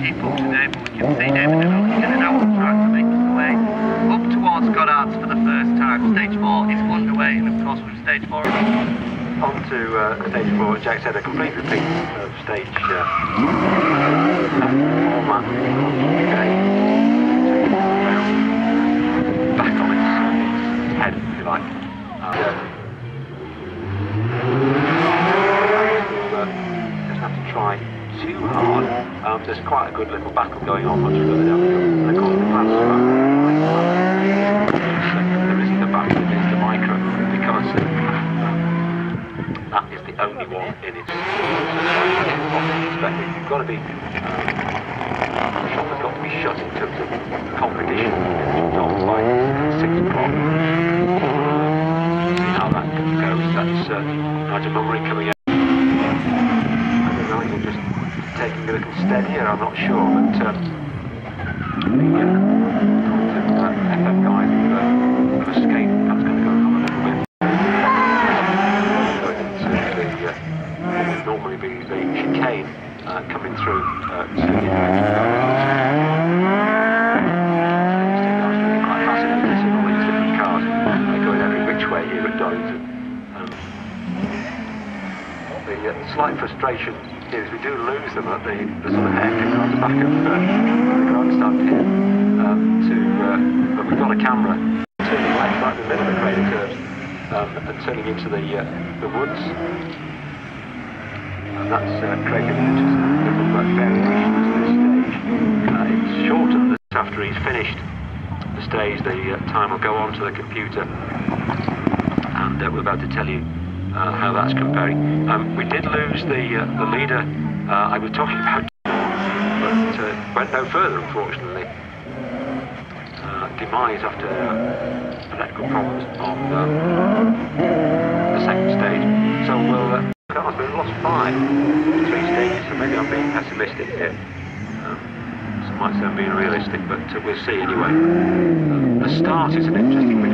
keep up to date, but we can see David and Ali getting out on track to make his way up towards Goddard's for the first time. Stage 4 is underway, and of course with stage 4 On to uh, stage 4, Jack said a complete repeat of stage uh, format. Okay. Back on its, its head, if you like. Uh, doesn't have to try too hard. Um, there's quite a good little battle going on much further down the hill. And of course the plans are there isn't a battle against the micro because uh, that is the only one in its perspective. You've got to be um, the shop has got to be shut in terms of competition. Not like six o'clock. See how that goes. That's uh, Nigel Mummery coming out. Taking a little steadier, I'm not sure, but um, the uh, uh, FM guy who uh, have escaped, that's going to go on a little bit. Going into the, uh, would normally be the chicane uh, coming through uh, to Quite fascinating to see all these different cars going every which way here at Donington. The uh, slight frustration is we do lose them at the, the sort of hairpin on the back of uh, the grandstand here. Um, to, uh, but we've got a camera turning right in the middle of the Craner Curves um, and turning into the, uh, the woods. And that's uh, interesting little uh, variation to this stage. Uh, it's shortened after he's finished the stage, the uh, time will go on to the computer and we're about to tell you uh, how that's comparing. Um, we did lose the uh, the leader uh, I was talking about, but uh, went no further, unfortunately. Uh, demise after electrical problems on um, the second stage. So we'll. Cars, we've lost five, three stages, so maybe I'm being pessimistic here. Um, might sound being realistic, but uh, we'll see anyway. The start is an interesting one.